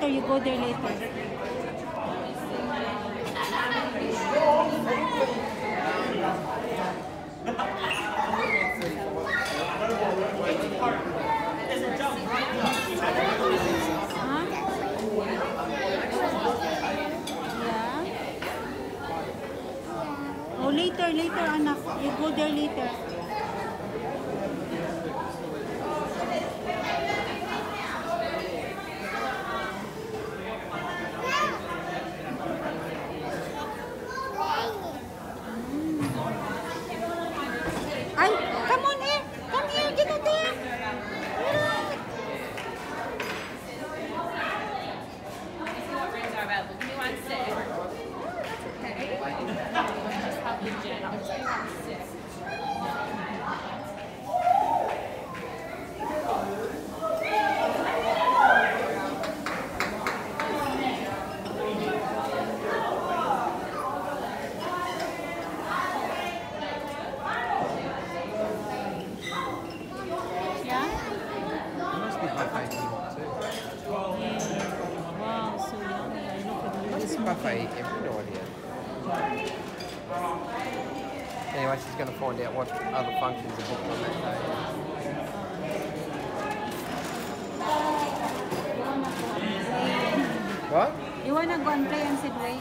later. You go there later. Oh, later, later, anak. You go there later. Anyway, she's going to find out what other functions are booked on that day. What? You wanna go and play and sit Sidway?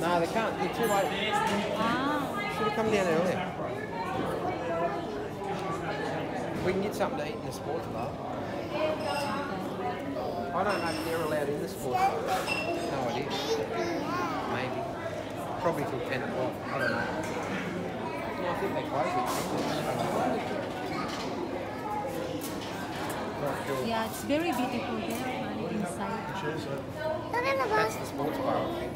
No, they can't. They're too late. Ah. Should have come down earlier. We can get something to eat in the sports bar. I don't know if they're allowed in the sports bar. No idea. Maybe. Probably till 10 o'clock. I don't know. No, I think they close at 10. Yeah, it's very beautiful there on the inside. That's the sports bar, I think.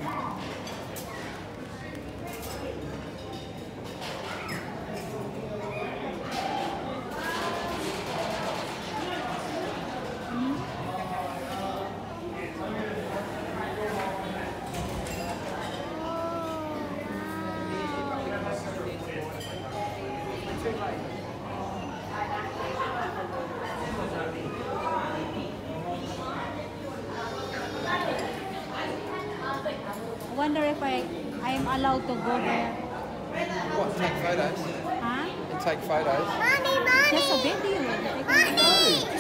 I wonder if I I am allowed to go there. What, take photos? Huh? And take photos? Mommy, mommy, Just a video. mommy.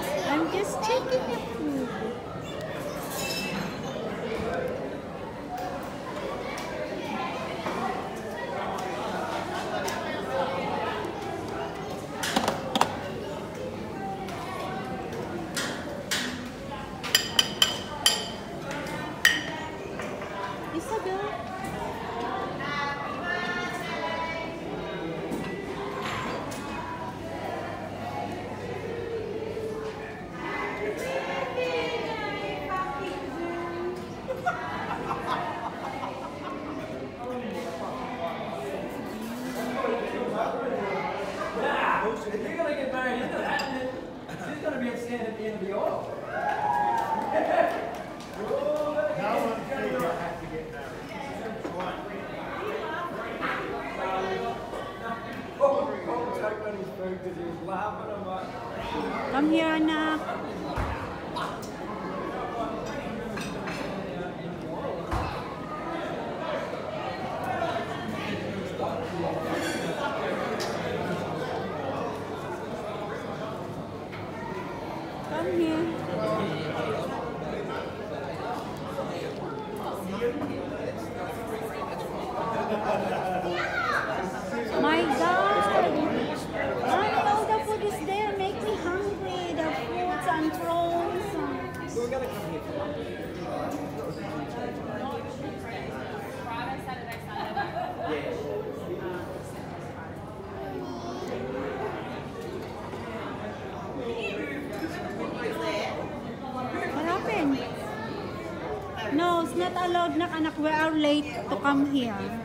I'm just taking a I'm here, Anna. Allowed na anak. We are late to come here.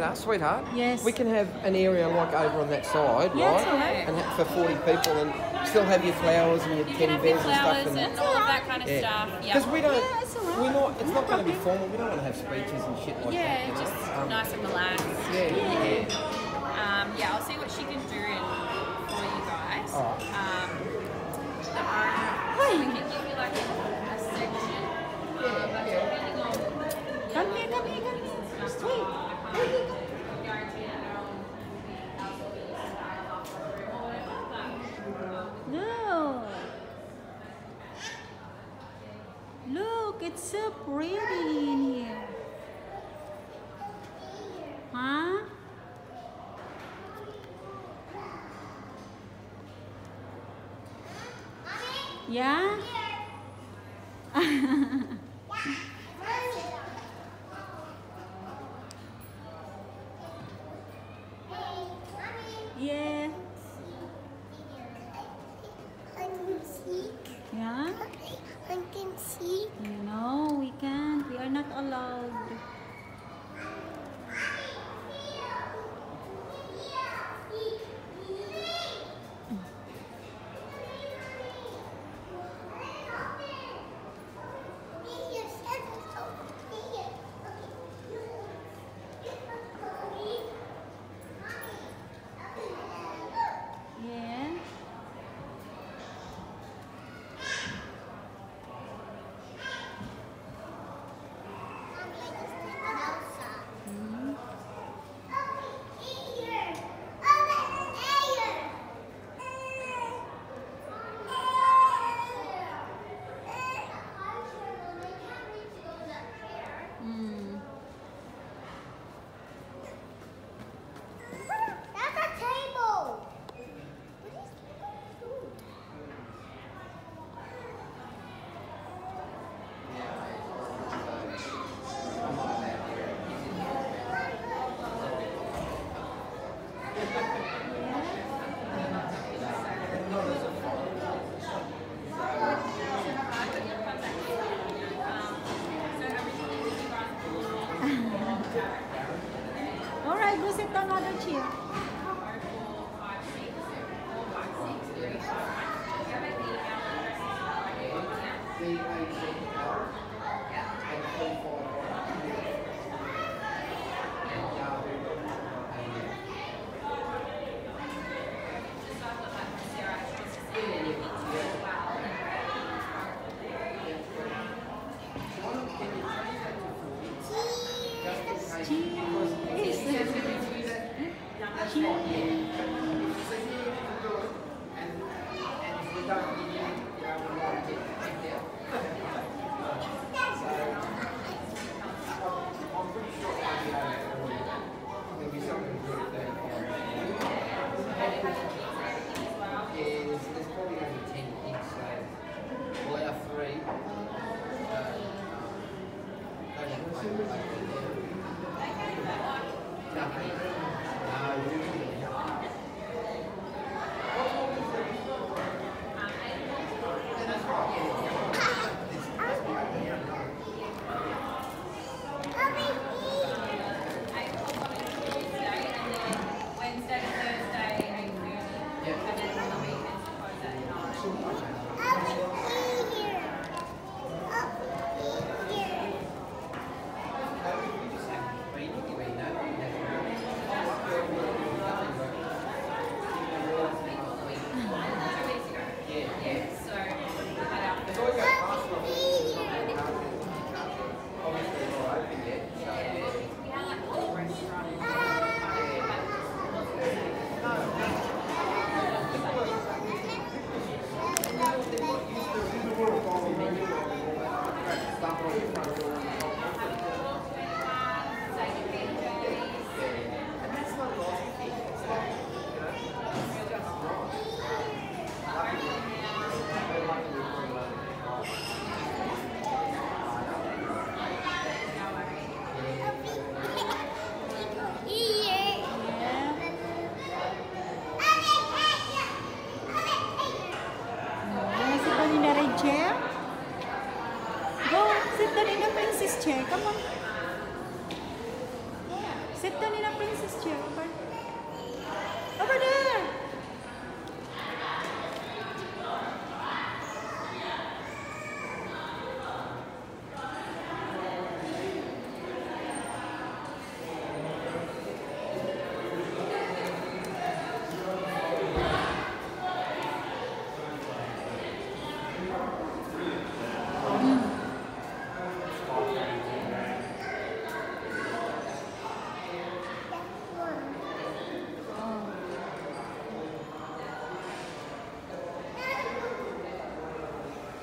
Matter, sweetheart. Yes. We can have an area like over on that side, Yeah, right? alright. And for 40 people and still have your flowers and your You teddy your bears and stuff. flowers and all of that kind of yeah. stuff. Yeah. Because we don't, Yeah, it's alright. we're not, it's No not going to be formal. We don't want to have speeches and shit like that. Yeah, you know? just Um, nice and relaxed. Yeah, yeah. Yeah?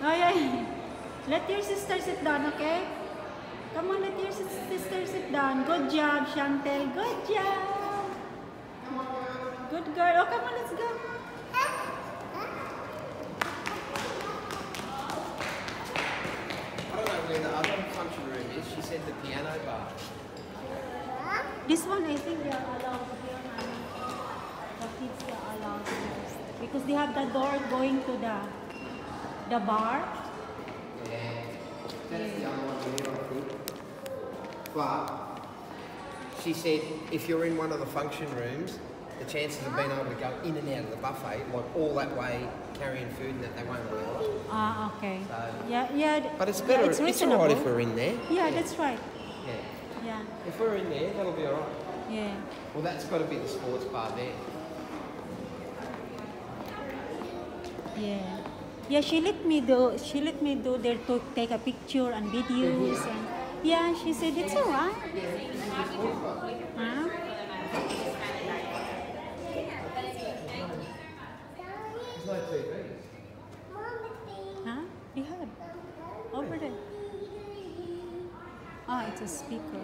Oh, yeah. Let your sister sit down, okay? Come on, let your sis- sister sit down. Good job, Chantel. Good job. Good girl. Oh, come on, let's go. I don't know where the other function room is. She said the piano bar. This one, I think they are allowed here. The kids are allowed. Because they have the door going to the the bar. Yeah. That's the other one there, I think. But she said if you're in one of the function rooms, the chances of being able to go in and out of the buffet, like all that way, carrying food and that they won't allow it. Ah, okay. So, Yeah, yeah. but it's yeah, better. it's it's all right if we're in there. Yeah, that's right. Yeah. Yeah, If we're in there, that'll be all right. yeah. Well, that's got to be the sports bar there. Yeah. Yeah, she let me do she let me do there to take a picture and videos and yeah, she said it's alright. Huh? There's. Huh? They have. Over there. Ah, it's a speaker.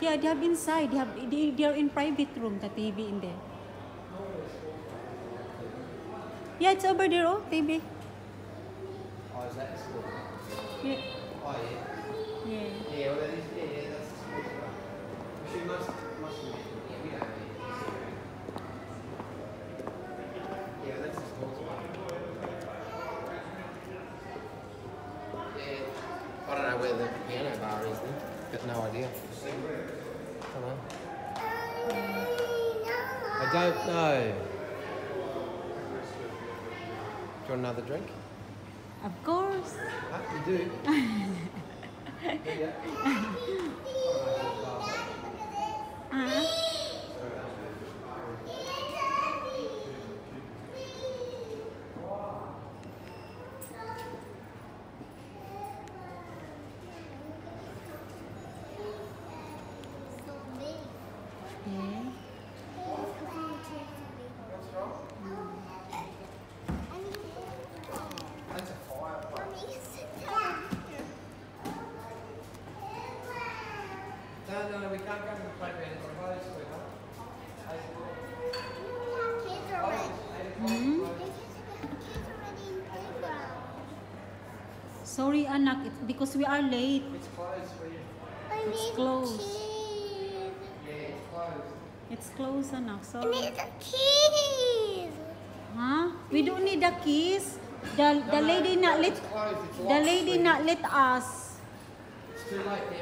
Yeah, they have inside. They have they, they are in private room, the TV in there. Yeah, it's over there, oh, TV. Oh, is that the sports? Yeah. Oh, yeah. Yeah. Yeah, well, that is, yeah, yeah, that's the sports bar. She must, must have mentioned, yeah, we don't need Yeah, that's the sports. Yeah, I don't know where the piano bar is then. Got no idea. I don't know. I don't know. Do you want another drink? Of course. Huh? You do? yeah. Uh-huh. Yeah. That's a fireplace. No, no, we can't go to the playground. It's closed, sweetheart. Hmm? Sorry, anak, it's because we are late. It's closed for you. It's closed. Yeah, it's closed. It's closed, anak. I Sorry. need the keys. Huh? We don't need the keys. The the lady not let It's. It's the lady not let us. It's too late now.